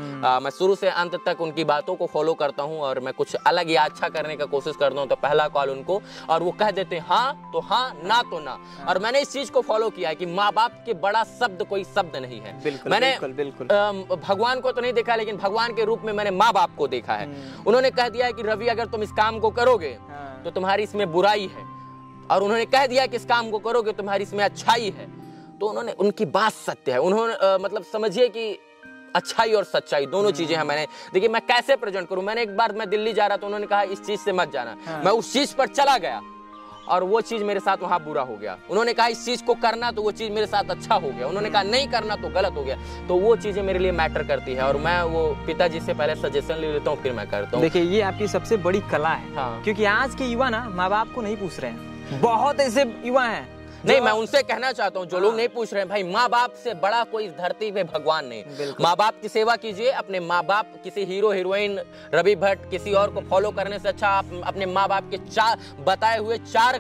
मैं शुरू से अंत तक उनकी बातों को फॉलो करता हूँ और मैं कुछ अलग या अच्छा करने का कोशिश करता हूँ तो पहला कॉल उनको और वो कह देते हैं हाँ तो हाँ ना तो ना। और मैंने इस चीज़ को फॉलो किया है कि माँ बाप के बड़ा शब्द कोई शब्द नहीं। है। बिल्कुल, मैंने बिल्कुल, बिल्कुल। भगवान को तो नहीं देखा लेकिन भगवान के रूप में मैंने माँ बाप को देखा है। उन्होंने कह दिया है कि रवि अगर तुम इस काम को करोगे हाँ। तो तुम्हारी इसमें बुराई है। और उन्होंने कह दिया कि इस काम को करोगे तुम्हारी इसमें अच्छाई है। तो उन्होंने उनकी बात सत्य है। उन्होंने मतलब समझिए कि अच्छाई और सच्चाई दोनों चीज़ें हैं मैंने। देखिए मैं कैसे प्रेजेंट करूँ? मैंने एक बार मैं दिल्ली जा रहा था उन्होंने कहा इस चीज़ से मत जाना। हाँ। मैं उस चीज़ पर चला गया। और वो चीज़ मेरे साथ वहाँ बुरा हो गया। उन्होंने कहा इस चीज़ को करना तो वो चीज़ मेरे साथ अच्छा हो गया। उन्होंने कहा नहीं करना तो गलत हो गया। तो वो चीज़ें मेरे लिए मैटर करती है और मैं वो पिताजी से पहले सजेशन ले लेता हूँ फिर मैं करता हूँ। देखिए ये आपकी सबसे बड़ी कला है। हाँ। क्योंकि आज के युवा ना माँ बाप को नहीं पूछ रहे हैं। बहुत ऐसे युवा हैं नहीं मैं उनसे कहना चाहता हूँ जो लोग नहीं पूछ रहे हैं भाई माँ बाप से बड़ा कोई इस धरती पे भगवान नहीं। माँ बाप की सेवा कीजिए अपने माँ बाप किसी हीरो हीरोइन रवि भट्ट किसी और को फॉलो करने से अच्छा आप अपने माँ बाप के चार बताए हुए चार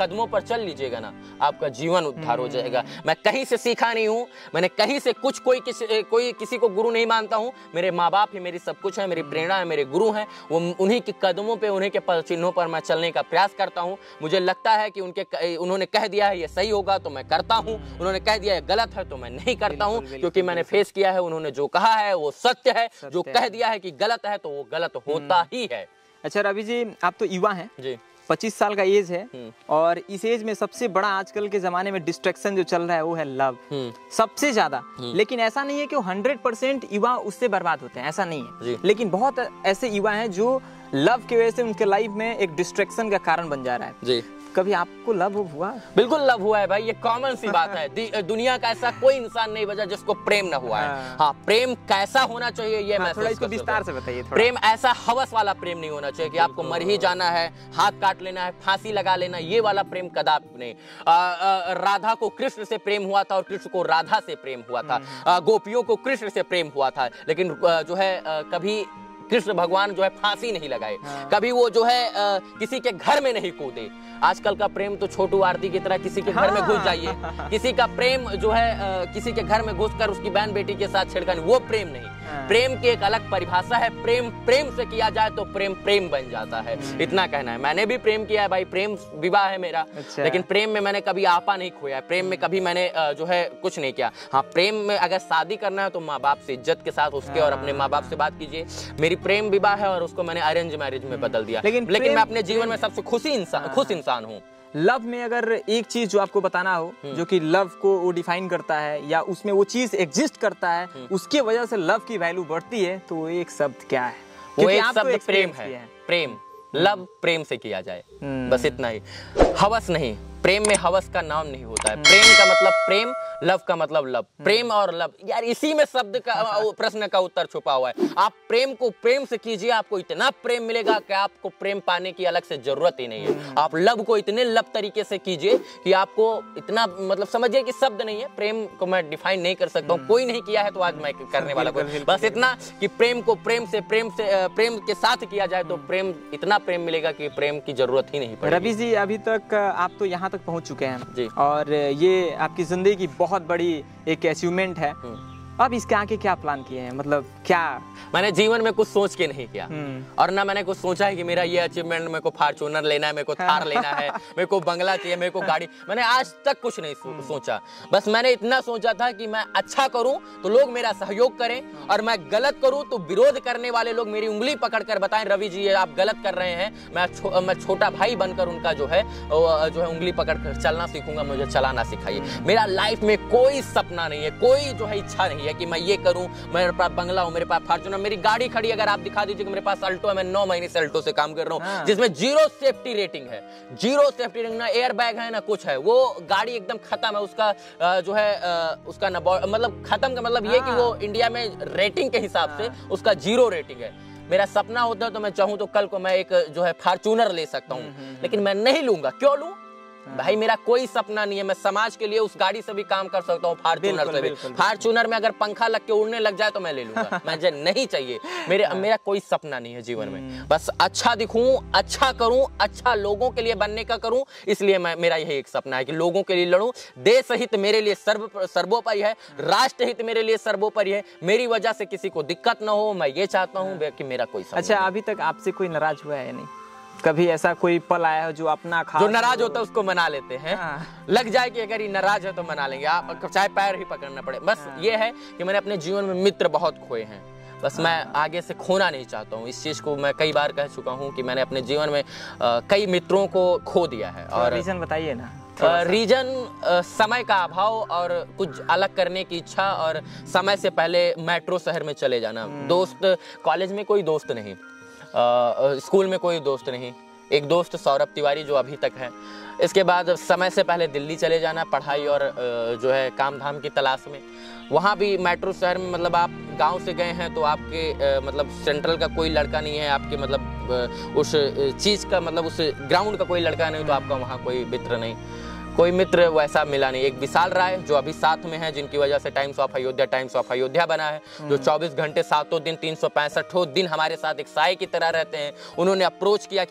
कदमों पर चल लीजिएगा ना आपका जीवन उद्धार हो जाएगा। मैं कहीं से सीखा नहीं हूँ मैंने कहीं से कुछ कोई किसी कोई किसी को गुरु नहीं मानता हूँ। मेरे माँ बाप ही मेरी सब कुछ है मेरी प्रेरणा है मेरे गुरु हैं वो उन्हीं के कदमों पर उन्हीं के चिन्हों पर मैं चलने का प्रयास करता हूँ। मुझे लगता है कि उनके उन्होंने कह दिया है ये सही होगा तो मैं करता हूँ। उन्होंने कह दिया है गलत है तो मैं नहीं करता हूँ। क्योंकि मैंने फेस किया है उन्होंने जो कहा है वो सत्य है। जो कह दिया है कि गलत है तो वो गलत होता ही है। अच्छा रवि जी आप तो युवा हैं। जी। 25 साल का एज है हम्म। और इस एज में सबसे बड़ा आजकल के जमाने में डिस्ट्रैक्शन जो चल रहा है वो है लव। हम्म। सबसे ज़्यादा। लेकिन ऐसा नहीं है कि हंड्रेड परसेंट युवा उससे बर्बाद होते हैं ऐसा नहीं है। लेकिन बहुत ऐसे युवा हैं जो लव की वजह से उनके लाइफ में एक डिस्ट्रेक्शन का कारण बन जा रहा है। जी। कभी आपको लव हुआ? बिल्कुल लव हुआ है भाई ये कॉमन सी बात है। दुनिया का ऐसा कोई इंसान नहीं बचा जिसको प्रेम ना हुआ है। हाँ। हाँ प्रेम कैसा होना चाहिए ये हाँ, मैं थोड़ा इसको विस्तार से बताइए प्रेम ऐसा हवस वाला प्रेम नहीं होना चाहिए कि आपको मर ही जाना है हाथ काट लेना है फांसी लगा लेना ये वाला प्रेम कदाप नहीं। राधा को कृष्ण से प्रेम हुआ था और कृष्ण को राधा से प्रेम हुआ था। गोपियों को कृष्ण से प्रेम हुआ था। लेकिन जो है कभी कृष्ण भगवान जो है फांसी नहीं लगाए हाँ। कभी वो जो है आ, किसी के घर में नहीं कूदे आजकल का प्रेम तो छोटू आरती की तरह किसी के घर में घुस जाइए किसी का प्रेम जो है आ, किसी के घर में घुसकर उसकी बहन बेटी के साथ छेड़खानी वो प्रेम नहीं हाँ। प्रेम की एक अलग परिभाषा है। प्रेम प्रेम से किया जाए तो प्रेम प्रेम बन जाता है। इतना कहना है। मैंने भी प्रेम किया है भाई। प्रेम विवाह है मेरा। अच्छा। लेकिन प्रेम में मैंने कभी आपा नहीं खोया है। प्रेम में कभी मैंने जो है कुछ नहीं किया। हाँ प्रेम में अगर शादी करना है तो माँ बाप से इज़्ज़त के साथ उसके और अपने माँ बाप से बात कीजिए। मेरी प्रेम विवाह है और उसको मैंने अरेंज मैरिज में बदल दिया। लेकिन लेकिन मैं अपने जीवन में सबसे खुशी इंसान खुश इंसान हूँ। लव में अगर एक चीज़ जो आपको बताना हो जो कि लव को वो डिफाइन करता है या उसमें वो चीज़ एग्जिस्ट करता है उसके वजह से लव की वैल्यू बढ़ती है तो वो एक शब्द क्या है? वो एक शब्द प्रेम है। प्रेम। लव प्रेम से किया जाए। हम्म। बस इतना ही। हवस नहीं। प्रेम में हवस का नाम नहीं होता है। प्रेम का मतलब प्रेम लव का मतलब लव। प्रेम और लव। यार इसी में शब्द का प्रश्न का उत्तर छुपा हुआ है। आप प्रेम को प्रेम से कीजिए आपको इतना प्रेम मिलेगा कि आपको प्रेम पाने की अलग से ज़रूरत ही नहीं है। आप लव को इतने लव तरीके से कीजिए कि आपको इतना मतलब समझिए कि शब्द नहीं है। प्रेम को मैं डिफाइन नहीं कर सकता हूँ। कोई नहीं किया है तो आज मैं करने वाला कोई। बस इतना कि प्रेम को प्रेम से प्रेम से प्रेम के साथ किया जाए तो प्रेम इतना प्रेम मिलेगा कि प्रेम की ज़रूरत ही नहीं पड़ेगी। रवि जी अभी तक आप तो यहाँ तक पहुँच चुके हैं जी। और ये आपकी ज़िंदगी की बहुत बड़ी एक अचीवमेंट है हम्म। अब इसके आगे क्या प्लान किए हैं? मतलब क्या? मैंने जीवन में कुछ सोच के नहीं किया। हम्म। और ना मैंने कुछ सोचा है कि मेरा ये अचीवमेंट मेरे को फार्चूनर लेना है मेरे को थार लेना है मेरे को बंगला चाहिए मेरे को गाड़ी। मैंने आज तक कुछ नहीं सो, सोचा। बस मैंने इतना सोचा था कि मैं अच्छा करूँ तो लोग मेरा सहयोग करें और मैं गलत करूँ तो विरोध करने वाले लोग मेरी उंगली पकड़कर बताएँ रवि जी ये आप गलत कर रहे हैं। मैं छो, मैं छोटा भाई बनकर उनका जो है जो है उंगली पकड़ कर चलना सीखूँगा मुझे चलाना सिखाइए। मेरा लाइफ में कोई सपना नहीं है कोई जो है इच्छा नहीं है कि मैं ये करूँ मेरे पास बंगला हो मेरे पास फार्चूनर मेरी गाड़ी खड़ी अगर आप दिखा दीजिए कि मेरे पास अल्टो है मैं नौ महीने से अल्टो से काम कर रहा हाँ। जिसमें ज़ीरो सेफ्टी रेटिंग है। ज़ीरो सेफ्टी रेटिंग ना एयर बैग है ना कुछ है वो गाड़ी एकदम खत्म है उसका जो है उसका ना मतलब खत्म का मतलब ये कि हाँ। वो इंडिया में रेटिंग के हिसाब से उसका ज़ीरो रेटिंग है। मेरा सपना होता है तो मैं चाहूँ तो कल को मैं एक जो है फार्चूनर ले सकता हूँ। लेकिन मैं नहीं लूँगा। क्यों लूँ? भाई मेरा कोई सपना नहीं है। मैं समाज के लिए उस गाड़ी से भी काम कर सकता हूँ फार्चूनर से भी। फार्चूनर में अगर पंखा लग के उड़ने लग जाए तो मैं ले लूँगा। मुझे नहीं चाहिए। मेरे मेरा कोई सपना नहीं है जीवन में। बस अच्छा दिखूं अच्छा करूँ अच्छा लोगों के लिए बनने का करूँ इसलिए मैं मेरा यही एक सपना है कि लोगों के लिए लड़ूं। देश हित मेरे लिए सर्व सर्वोपरि है राष्ट्र हित मेरे लिए सर्वोपरि है। मेरी वजह से किसी को दिक्कत ना हो मैं ये चाहता हूँ कि मेरा कोई अच्छा अभी तक आपसे कोई नाराज़ हुआ है या नहीं? कभी ऐसा कोई पल आया हो जो अपना खास जो नाराज़ होता है उसको मना लेते हैं। हाँ। लग जाए कि अगर ये नाराज़ है तो मना लेंगे। आप चाहे पैर ही पकड़ना पड़े। बस ये है कि मैंने अपने जीवन में मित्र बहुत खोए हैं। बस मैं आगे से खोना नहीं चाहता हूँ। इस चीज़ को मैं कई बार कह चुका हूँ कि मैंने अपने जीवन में अ, कई मित्रों को खो दिया है। और रीजन बताइए ना। रीजन समय का अभाव और कुछ अलग करने की इच्छा और समय से पहले मेट्रो शहर में चले जाना। दोस्त कॉलेज में कोई दोस्त नहीं। स्कूल में कोई दोस्त नहीं। एक दोस्त सौरभ तिवारी जो अभी तक है। इसके बाद समय से पहले दिल्ली चले जाना, पढ़ाई और जो है काम धाम की तलाश में। वहाँ भी मेट्रो शहर में मतलब आप गाँव से गए हैं तो आपके मतलब सेंट्रल का कोई लड़का नहीं है, आपके मतलब उस चीज़ का मतलब उस ग्राउंड का कोई लड़का नहीं तो आपका वहाँ कोई मित्र नहीं। कोई मित्र वैसा मिला नहीं। एक विशाल राय जो अभी साथ में है जिनकी वजह से Times of Ayodhya Times of Ayodhya बना है जो 24 घंटे सातों दिन तीन सौ दिन हमारे साथ एक साय की तरह रहते हैं। उन्होंने अप्रोच किया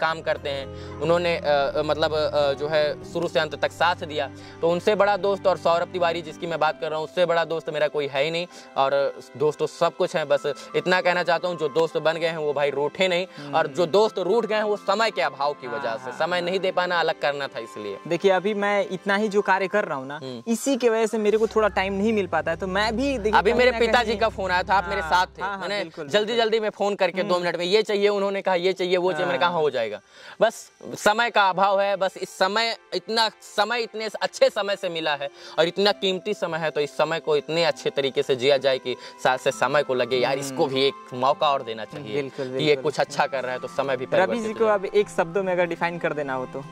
काम करते हैं। उन्होंने अ, मतलब अ, जो है शुरू से अंत तक साथ दिया। तो उनसे बड़ा दोस्त और सौरभ तिवारी जिसकी मैं बात कर रहा हूँ उससे बड़ा दोस्त मेरा कोई है ही नहीं। और दोस्त सब कुछ है बस इतना कहना चाहता हूँ जो दोस्त बन गए हैं वो भाई रूठे नहीं। और जो दोस्त रूठ गए हैं वो समय के अभाव की वजह से समय नहीं दे पाना अलग करना था इसलिए। देखिए अभी मैं इतना ही जो कार्य कर रहा हूँ ना हम्म। इसी की वजह से मेरे को थोड़ा टाइम नहीं मिल पाता है। तो मैं भी अभी मेरे पिताजी का फ़ोन आया था आप मेरे हाँ, साथ थे। हाँ, हाँ, मैंने जल्दी जल्दी में फ़ोन करके दो मिनट में ये चाहिए उन्होंने कहा ये चाहिए वो चाहिए मैंने कहा हो। हो जाएगा। बस समय का अभाव है बस इस समय इतना समय इतने अच्छे समय से मिला है और इतना कीमती समय है तो इस समय को इतने अच्छे तरीके से जिया जाए कि साथ से समय को लगे। यार इसको भी एक मौका और देना चाहिए बिल्कुल, कि ये बिल्कुल। कुछ अच्छा कर रहा है तो समय भी रवि जी को अब एक शब्दों में अगर डिफाइन कर देना हो तो?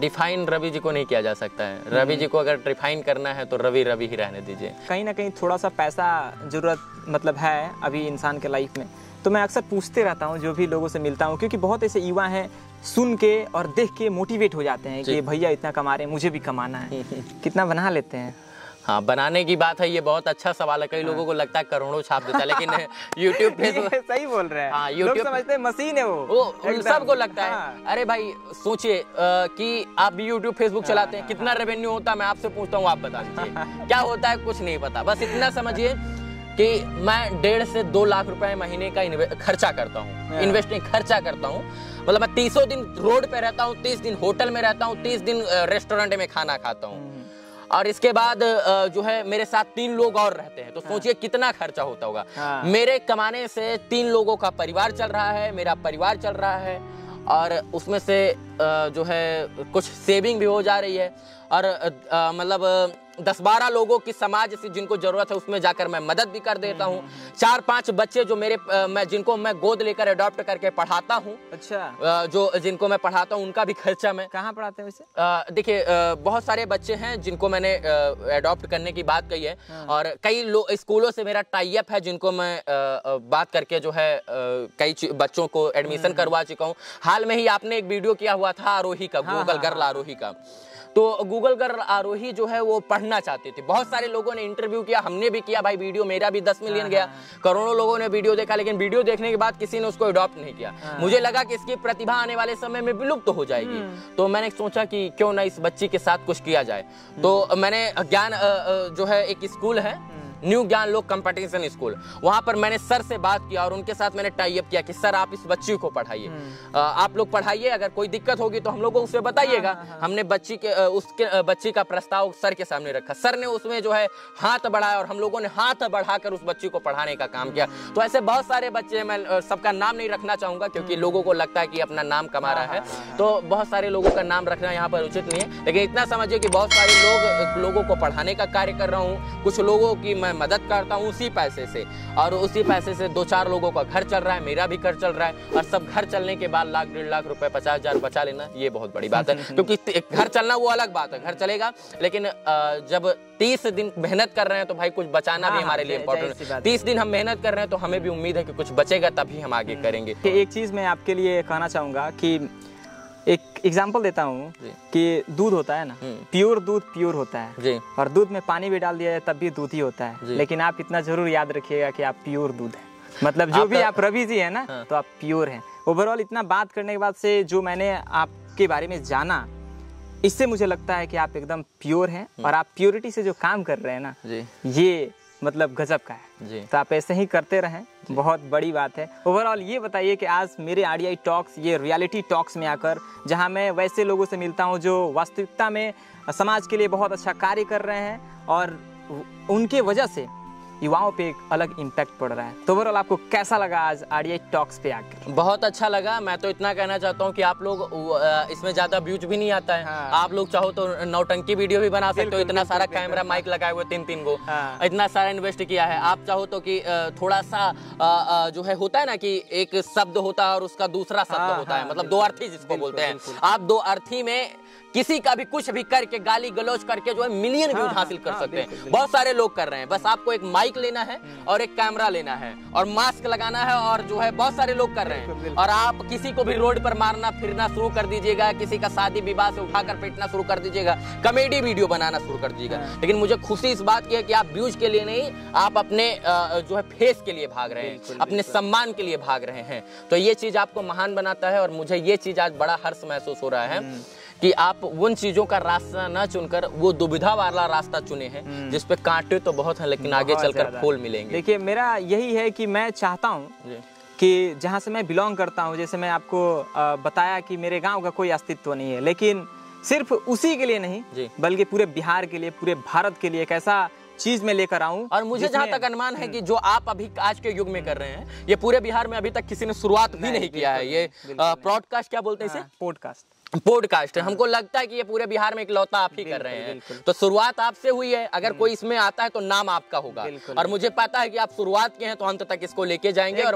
डिफाइन रवि जी को नहीं किया जा सकता है। रवि जी को अगर डिफाइन करना है तो रवि रवि ही रहने दीजिए। कहीं ना कहीं थोड़ा सा पैसा ज़रूरत मतलब है अभी इंसान के लाइफ में। तो मैं अक्सर पूछते रहता हूँ जो भी लोगों से मिलता हूँ क्योंकि बहुत ऐसे युवा हैं सुन के और देख के मोटिवेट हो जाते हैं कि भैया इतना कमा रहे हैं मुझे भी कमाना है। कितना बना लेते हैं? हाँ बनाने की बात है ये बहुत अच्छा सवाल है। कई हाँ। लोगों को लगता है करोड़ों छाप देता है लेकिन यूट्यूब फेसबुक ये सही बोल रहे हैं। हाँ, लोग YouTube- समझते हैं मशीन है वो। वो उन सबको लगता हाँ। है। हाँ। अरे भाई सोचिए कि आप भी यूट्यूब फेसबुक चलाते हैं कितना रेवेन्यू होता है मैं आपसे पूछता हूँ आप बता दीजिए। क्या होता है कुछ नहीं पता। बस इतना समझिए कि मैं डेढ़ से दो लाख रुपए महीने का खर्चा करता हूँ हाँ। इन्वेस्टिंग खर्चा करता हूँ। मतलब मैं तीसों दिन रोड पे रहता हूँ तीस दिन होटल में रहता हूँ तीस दिन रेस्टोरेंट में खाना खाता हूँ। और इसके बाद जो है मेरे साथ तीन लोग और रहते हैं तो सोचिए कितना खर्चा होता होगा। हाँ। मेरे कमाने से तीन लोगों का परिवार चल रहा है मेरा परिवार चल रहा है और उसमें से जो है कुछ सेविंग भी हो जा रही है। और मतलब दस बारह लोगों की समाज से जिनको ज़रूरत है उसमें जाकर मैं मदद भी कर देता हूँ। चार पाँच बच्चे जो मेरे मैं जिनको मैं गोद लेकर अडॉप्ट करके पढ़ाता हूँ अच्छा। जो जिनको मैं पढ़ाता हूँ उनका भी खर्चा मैं कहाँ पढ़ाते हैं देखिए बहुत सारे बच्चे हैं जिनको मैंने अडॉप्ट करने की बात कही है। और कई स्कूलों से मेरा टाइप है जिनको मैं बात करके जो है कई बच्चों को एडमिशन करवा चुका हूँ। हाल में ही आपने एक वीडियो किया हुआ था आरोही का हाँ, गूगल हाँ, गर्ल आरोही का। तो गूगल कर आरोही जो है वो पढ़ना चाहते थे। बहुत सारे लोगों ने इंटरव्यू किया हमने भी किया भाई वीडियो मेरा भी दस मिलियन गया। करोड़ों लोगों ने वीडियो देखा लेकिन वीडियो देखने के बाद किसी ने उसको अडॉप्ट नहीं किया। मुझे लगा कि इसकी प्रतिभा आने वाले समय में विलुप्त हो जाएगी। तो मैंने सोचा कि क्यों ना इस बच्ची के साथ कुछ किया जाए। तो मैंने ज्ञान जो है एक स्कूल है न्यू ज्ञान लोक कंपटीशन स्कूल वहाँ पर मैंने सर से बात किया और उनके साथ मैंने टाई अप किया कि सर आप इस बच्ची को पढ़ाइए। आप लोग पढ़ाइए अगर कोई दिक्कत होगी तो हम लोगों को उसे बताइएगा। हमने बच्ची के उसके बच्ची का प्रस्ताव सर के सामने रखा। सर ने उसमें जो है हाथ बढ़ाया और हम लोगों ने हाथ बढ़ाकर उस बच्ची को पढ़ाने का काम किया। तो ऐसे बहुत सारे बच्चे हैं, मैं सबका नाम नहीं रखना चाहूँगा क्योंकि लोगों को लगता है कि अपना नाम कमा रहा है। तो बहुत सारे लोगों का नाम रखना यहाँ पर उचित नहीं है। लेकिन इतना समझिए कि बहुत सारे लोग लोगों को पढ़ाने का कार्य कर रहा हूँ। कुछ लोगों की मैं मदद करता हूँ उसी पैसे से। और उसी पैसे से दो चार लोगों का घर चल रहा है मेरा भी घर चल रहा है। और सब घर चलने के बाद लाख डेढ़ लाख रुपए पचास हज़ार बचा लेना ये बहुत बड़ी बात है। क्योंकि घर चलना वो अलग बात है घर चलेगा। लेकिन जब तीस दिन मेहनत कर रहे हैं तो भाई कुछ बचाना हाँ, भी हमारे हाँ, लिए इम्पोर्टेंट तीस दिन हम मेहनत कर रहे हैं तो हमें भी उम्मीद है कि कुछ बचेगा तभी हम आगे करेंगे। एक चीज़ मैं आपके लिए कहना चाहूँगा कि एक एग्ज़ाम्पल देता हूँ कि दूध होता है ना हम्म। प्योर दूध प्योर होता है। जी। और दूध में पानी भी डाल दिया जाए तब भी दूध ही होता है। लेकिन आप इतना ज़रूर याद रखिएगा कि आप प्योर दूध है। मतलब जो भी आप रवि जी है ना हाँ। तो आप प्योर हैं। ओवरऑल इतना बात करने के बाद से जो मैंने आपके बारे में जाना इससे मुझे लगता है कि आप एकदम प्योर हैं और आप प्योरिटी से जो काम कर रहे हैं ना जी। ये मतलब गजब का है। जी। तो आप ऐसे ही करते रहें। बहुत बड़ी बात है। ओवरऑल ये बताइए कि आज मेरे आरडीआई टॉक्स ये रियलिटी टॉक्स में आकर जहाँ मैं वैसे लोगों से मिलता हूँ जो वास्तविकता में समाज के लिए बहुत अच्छा कार्य कर रहे हैं और उनके वजह से युवाओं पे एक अलग इम्पैक्ट पड़ रहा है। तो ओवरऑल आपको कैसा लगा आज आरडीआई टॉक्स पे आकर? बहुत अच्छा लगा। मैं तो इतना कहना चाहता हूँ कि आप लोग इसमें ज़्यादा व्यूज़ भी नहीं आता है। हाँ। आप लोग चाहो तो नौटंकी वीडियो भी बना सकते हो। इतना सारा कैमरा माइक लगाए हुए तीन तीन को हाँ। इतना सारा इन्वेस्ट किया है। आप चाहो तो कि थोड़ा सा जो है होता है ना कि एक शब्द होता है और उसका दूसरा शब्द हाँ, होता है। हाँ, मतलब दो अर्थी जिसको बोलते हैं। आप दो अर्थी में किसी का भी कुछ भी करके गाली गलौज करके जो है मिलियन व्यूज़ हाँ, हासिल कर हाँ, सकते हैं। बहुत सारे लोग कर रहे हैं। बस आपको एक माइक माइक लेना है और एक कैमरा लेना है और मास्क लगाना है और जो है बहुत सारे लोग कर रहे हैं। और आप किसी को भी रोड पर मारना फिरना शुरू कर दीजिएगा किसी का शादी विवाह से उठाकर पीटना शुरू कर दीजिएगा कॉमेडी वीडियो बनाना शुरू कर दीजिएगा। हाँ। लेकिन मुझे खुशी इस बात की है कि आप व्यूज़ के लिए नहीं आप अपने जो है फेस के लिए भाग रहे हैं अपने सम्मान के लिए भाग रहे हैं। तो ये चीज़ आपको महान बनाता है और मुझे ये चीज़ आज बड़ा हर्ष महसूस हो रहा है। हम्म। कि आप उन चीज़ों का रास्ता न चुनकर वो दुविधा वाला रास्ता चुने हैं जिसपे कांटे तो बहुत हैं लेकिन आगे हम्म। चलकर। फूल मिलेंगे देखिए मेरा यही है कि मैं चाहता हूँ कि जहाँ से मैं बिलोंग करता हूँ जैसे मैं आपको बताया कि मेरे गाँव का कोई अस्तित्व नहीं है लेकिन सिर्फ़ उसी के लिए नहीं बल्कि पूरे बिहार के लिए पूरे भारत के लिए एक ऐसा चीज़ में लेकर आऊँ और मुझे जहाँ तक अनुमान है कि जो आप अभी आज के युग में कर रहे हैं ये पूरे बिहार में अभी तक किसी ने शुरुआत भी नहीं, नहीं किया है ये। ब्रॉडकास्ट क्या बोलते हैं इसे हाँ, पॉडकास्ट पॉडकास्ट हमको लगता है कि ये पूरे बिहार में इकलौता आप ही कर रहे हैं। तो शुरुआत आपसे हुई है अगर कोई इसमें आता है तो नाम आपका होगा। और मुझे पता है कि आप शुरुआत के हैं तो अंत तक इसको लेके जाएँगे और।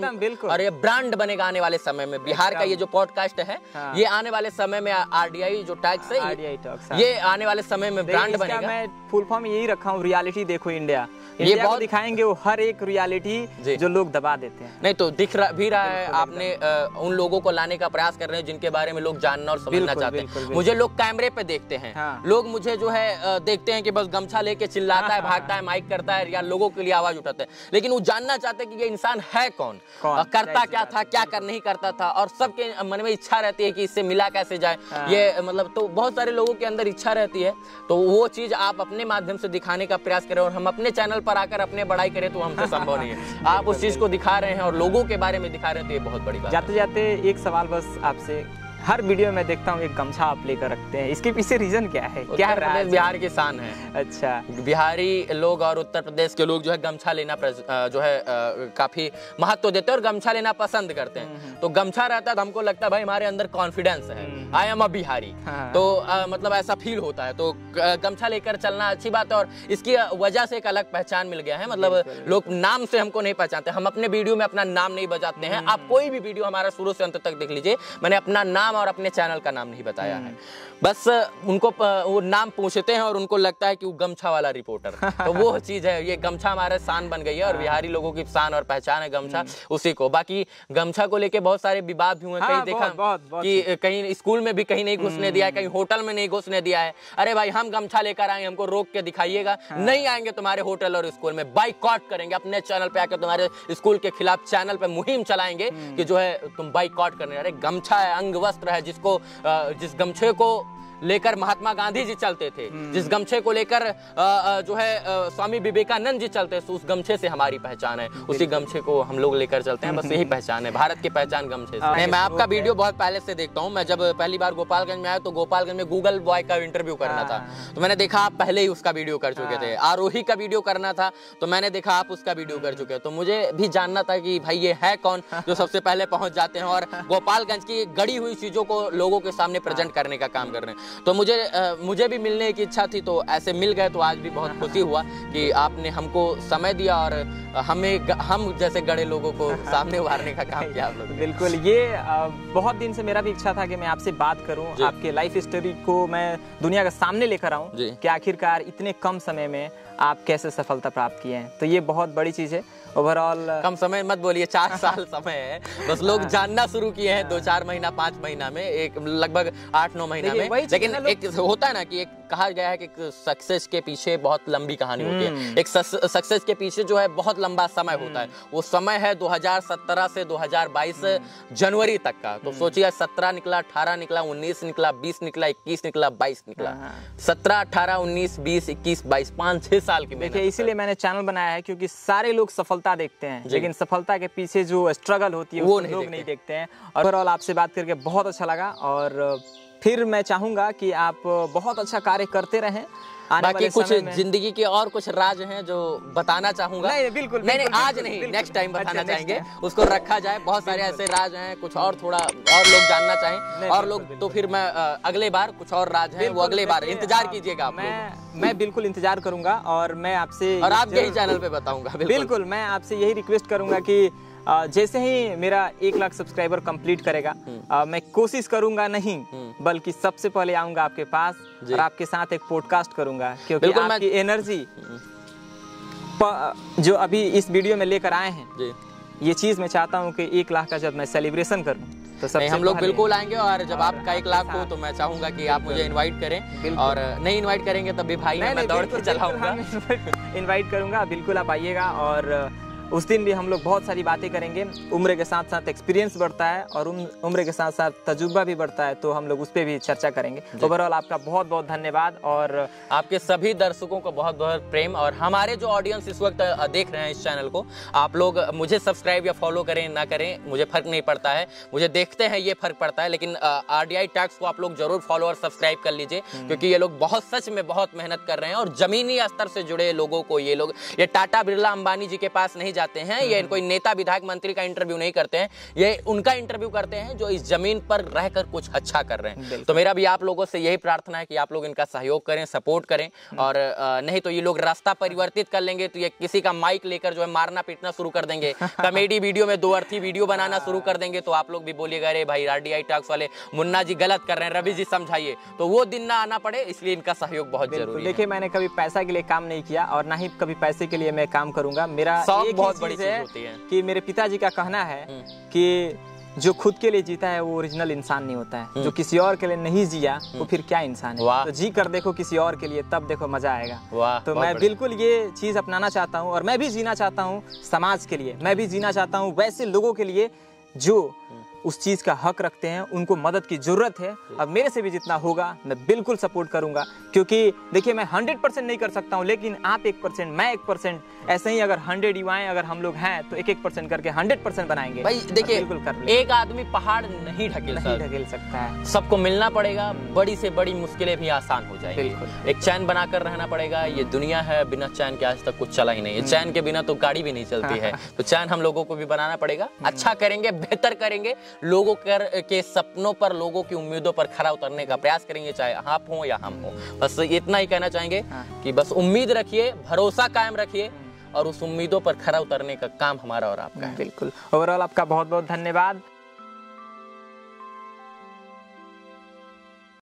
और ये ब्रांड बनेगा आने वाले समय में। बिहार का ये जो पॉडकास्ट है हाँ। ये आने वाले समय में आरडीआई जो टैक्स है हाँ। ये आने वाले समय में ब्रांड बनेगा। मैं फुल फॉर्म यही रखा हूँ रियालिटी देखो इंडिया ये बहुत- दिखाएँगे वो हर एक रियलिटी जी। जो लोग दबा देते हैं। नहीं तो दिख रहा भी रहा है आपने उन लोगों को लाने का प्रयास कर रहे हैं जिनके बारे में लोग जानना और समझना चाहते हैं। मुझे लोग कैमरे पे देखते हैं। हाँ। लोग मुझे जो है देखते हैं कि बस गमछा लेके चिल्लाता है भागता है माइक करता है या लोगों के लिए आवाज़ उठाता है। लेकिन वो जानना चाहते हैं कि ये इंसान है कौन? कौन? करता क्या था क्या कर नहीं करता था? और सबके मन में इच्छा रहती है कि इससे मिला कैसे जाए? हाँ। ये मतलब तो बहुत सारे लोगों के अंदर इच्छा रहती है। तो वो चीज़ आप अपने माध्यम से दिखाने का प्रयास करें और हम अपने चैनल पर आकर अपने बड़ाई करें तो हमसे संभव नहीं है। आप उस चीज़ को दिखा रहे हैं और लोगों के बारे में दिखा रहे हैं तो ये बहुत बड़ी बात जाते जाते एक सवाल बस आपसे हर वीडियो में देखता हूँ एक गमछा आप लेकर रखते हैं। इसके पीछे रीजन क्या है? क्या उत्तर राज प्रदेश है? बिहार की शान है। अच्छा। बिहारी लोग और उत्तर प्रदेश के लोग जो है गमछा लेना जो है काफ़ी महत्व देते हैं और गमछा लेना पसंद करते हैं। तो गमछा रहता है तो हमको लगता है भाई हमारे अंदर कॉन्फिडेंस है। I am a Bihari. हाँ। तो अ, मतलब ऐसा फील होता है। तो गमछा लेकर चलना अच्छी बात है और इसकी वजह से एक अलग पहचान मिल गया है। मतलब लोग नाम से हमको नहीं पहचानते। हम अपने वीडियो में अपना नाम नहीं बजाते हैं। आप कोई भी वीडियो हमारा शुरू से अंत तक देख लीजिए। मैंने अपना नाम और अपने चैनल का नाम नहीं बताया है बस उनको वो नाम पूछते हैं और उनको लगता है कि वो गमछा वाला रिपोर्टर। तो वो चीज़ है ये गमछा हमारे शान बन गई है और बिहारी लोगों की शान और पहचान है गमछा उसी को। बाकी गमछा को लेके बहुत सारे विवाद भी हुए हाँ, कहीं देखा बहुत, बहुत कि कहीं स्कूल में भी कहीं नहीं घुसने दिया है कहीं होटल में नहीं घुसने दिया है। अरे भाई हम गमछा लेकर आए हमको रोक के दिखाइएगा। नहीं आएँगे तुम्हारे होटल और स्कूल में। बाइकआउट करेंगे अपने चैनल पे आकर तुम्हारे स्कूल के खिलाफ चैनल पे मुहिम चलाएँगे कि जो है तुम बाइकआउट करने। अरे गमछा है अंग वस्त्र है जिसको जिस गमछे को लेकर महात्मा गांधी जी चलते थे। जिस गमछे को लेकर जो है स्वामी विवेकानंद जी चलते थे उस गमछे से हमारी पहचान है। उसी गमछे को हम लोग लेकर चलते हैं बस यही पहचान है भारत की पहचान गमछे से। मैं तो आपका वीडियो बहुत पहले से देखता हूँ मैं जब पहली बार गोपालगंज में आया तो गोपालगंज में गूगल बॉय का इंटरव्यू करना था। तो मैंने देखा आप पहले ही उसका वीडियो कर चुके थे। आरोही का वीडियो करना था तो मैंने देखा आप उसका वीडियो कर चुके हैं। तो मुझे भी जानना था कि भाई ये है कौन जो सबसे पहले पहुँच जाते हैं और गोपालगंज की गड़ी हुई चीज़ों को लोगों के सामने प्रेजेंट करने का काम कर रहे हैं। तो मुझे अ, मुझे भी मिलने की इच्छा थी तो ऐसे मिल गए तो आज भी बहुत खुशी हुआ कि आपने हमको समय दिया और हमें हम जैसे गड़े लोगों को सामने उभारने का काम किया आप लोगों बिल्कुल ये बहुत दिन से मेरा भी इच्छा था कि मैं आपसे बात करूँ। आपके लाइफ स्टोरी को मैं दुनिया के सामने लेकर आऊँ। कि आखिरकार इतने कम समय में आप कैसे सफलता प्राप्त किए हैं तो ये बहुत बड़ी चीज़ है ओवरऑल कम समय मत बोलिए चार साल समय है बस लोग हाँ। जानना शुरू किए हैं दो चार महीना पाँच महीना में एक लगभग आठ नौ महीना में लेकिन एक होता है ना कि एक कहा गया है कि सक्सेस के पीछे बहुत लंबी कहानी होती है। हम्म। एक सक्सेस के पीछे जो है बहुत लंबा समय होता है। वो समय है 2017 से 2022 हम्म। जनवरी तक का। तो सोचिए 17 निकला 18 निकला 19 निकला 20 निकला 21 निकला 22 निकला। हाँ। 17 18 19 20 21 22 पाँच छह साल की देखिए इसीलिए मैंने चैनल बनाया है क्योंकि सारे लोग सफलता देखते हैं। लेकिन सफलता के पीछे जो स्ट्रगल होती है वो लोग। नहीं देखते हैं। और ओवरऑल आपसे बात करके बहुत अच्छा लगा और फिर मैं चाहूँगा कि आप बहुत अच्छा कार्य करते रहें। आने बाकी कुछ ज़िंदगी के और कुछ राज हैं जो बताना चाहूँगा। नहीं, बिल्कुल, नहीं नहीं आज नहीं नेक्स्ट टाइम बताना अच्छा, चाहेंगे। उसको रखा जाए बहुत सारे ऐसे राज हैं कुछ और थोड़ा और लोग जानना चाहें। और लोग तो फिर मैं अगले बार कुछ और राज हैं वो अगले बार इंतज़ार हाँ, कीजिएगा आप लोग। मैं मैं बिल्कुल इंतज़ार करूँगा और मैं आपसे और आप यही चैनल पे बताऊँगा बिल्कुल मैं आपसे यही रिक्वेस्ट करूँगा कि जैसे ही मेरा एक लाख सब्सक्राइबर कंप्लीट करेगा अ, मैं कोशिश करूँगा नहीं बल्कि सबसे पहले आऊँगा आपके पास और आपके साथ एक पॉडकास्ट करूँगा क्योंकि आपकी एनर्जी जो अभी इस वीडियो में लेकर आए हैं ये चीज़ मैं चाहता हूँ कि एक लाख का जब मैं सेलिब्रेशन करूँ तो सबसे हम लोग बिल्कुल आएँगे और जब और आपका एक लाख हो तो मैं चाहूँगा कि आप मुझे इनवाइट करें और नहीं इनवाइट करेंगे तब भी भाई नहीं मैं दौड़ के चलाऊँगा। इनवाइट करूँगा बिल्कुल आप आइएगा और उस दिन भी हम लोग बहुत सारी बातें करेंगे। उम्र के साथ साथ एक्सपीरियंस बढ़ता है और उम- उम्र के साथ साथ तजुर्बा भी बढ़ता है तो हम लोग उस पर भी चर्चा करेंगे। ओवरऑल आपका बहुत बहुत धन्यवाद और आपके सभी दर्शकों को बहुत बहुत प्रेम और हमारे जो ऑडियंस इस वक्त देख रहे हैं इस चैनल को आप लोग मुझे सब्सक्राइब या फॉलो करें ना करें मुझे फ़र्क नहीं पड़ता है। मुझे देखते हैं ये फ़र्क पड़ता है लेकिन आर डी टैक्स को आप लोग ज़रूर फॉलो और सब्सक्राइब कर लीजिए क्योंकि ये लोग बहुत सच में बहुत मेहनत कर रहे हैं और जमीनी स्तर से जुड़े लोगों को ये लोग ये टाटा बिरला अंबानी जी के पास नहीं जाते हैं। ये कोई नेता विधायक मंत्री का इंटरव्यू नहीं करते हैं। ये उनका इंटरव्यू करते हैं जो इस ज़मीन पर रहकर कुछ अच्छा कर रहे हैं। तो मेरा भी आप लोगों से यही प्रार्थना है कि आप लोग इनका सहयोग करें सपोर्ट करें और नहीं तो ये लोग रास्ता परिवर्तित कर लेंगे तो ये किसी का माइक लेकर जो है मारना पीटना शुरू कर देंगे। कॉमेडी वीडियो में दो अर्थी वीडियो बनाना शुरू कर देंगे तो आप लोग भी बोलिएगा अरे भाई आरडीआई टैक्स वाले मुन्ना जी गलत कर रहे हैं रवि जी समझाइए। तो वो दिन ना आना पड़े इसलिए इनका सहयोग बहुत ज़रूरी देखिए मैंने कभी पैसा के लिए काम नहीं किया और ना ही कभी पैसे के लिए मैं काम करूँगा। मेरा एक बहुत बड़ी चीज़ होती है। कि मेरे पिताजी का कहना है कि जो खुद के लिए जीता है वो ओरिजिनल इंसान नहीं होता है। जो किसी और के लिए नहीं जिया वो फिर क्या इंसान है? तो जी कर देखो किसी और के लिए तब देखो मज़ा आएगा। तो मैं बिल्कुल ये चीज़ अपनाना चाहता हूँ और मैं भी जीना चाहता हूँ समाज के लिए। मैं भी जीना चाहता हूँ वैसे लोगों के लिए जो उस चीज़ का हक रखते हैं उनको मदद की ज़रूरत है। अब मेरे से भी जितना होगा मैं बिल्कुल सपोर्ट करूँगा। क्योंकि देखिए मैं हंड्रेड परसेंट नहीं कर सकता हूँ लेकिन आप एक परसेंट मैं एक परसेंट ऐसे ही अगर हंड्रेड युवाएँ अगर हम लोग हैं तो एक एक परसेंट करके हंड्रेड परसेंट बनाएँगे। भाई देखिए बिल्कुल कर एक आदमी पहाड़ नहीं ढकेल नहीं ढकेल सकता है। सबको मिलना पड़ेगा बड़ी से बड़ी मुश्किलें भी आसान हो जाएँगी। बिल्कुल। एक चैन बनाकर रहना पड़ेगा ये दुनिया है बिना चैन के आज तक कुछ चला ही नहीं है। चैन के बिना तो गाड़ी भी नहीं चलती है। तो चैन हम लोगों को भी बनाना पड़ेगा। अच्छा करेंगे बेहतर करेंगे लोगों कर, के सपनों पर लोगों की उम्मीदों पर खरा उतरने का प्रयास करेंगे चाहे आप हो या हम हो। बस इतना ही कहना चाहेंगे हाँ। कि बस उम्मीद रखिए भरोसा कायम रखिए और उस उम्मीदों पर खरा उतरने का काम हमारा और आपका है। बिल्कुल। ओवरऑल आपका बहुत बहुत धन्यवाद।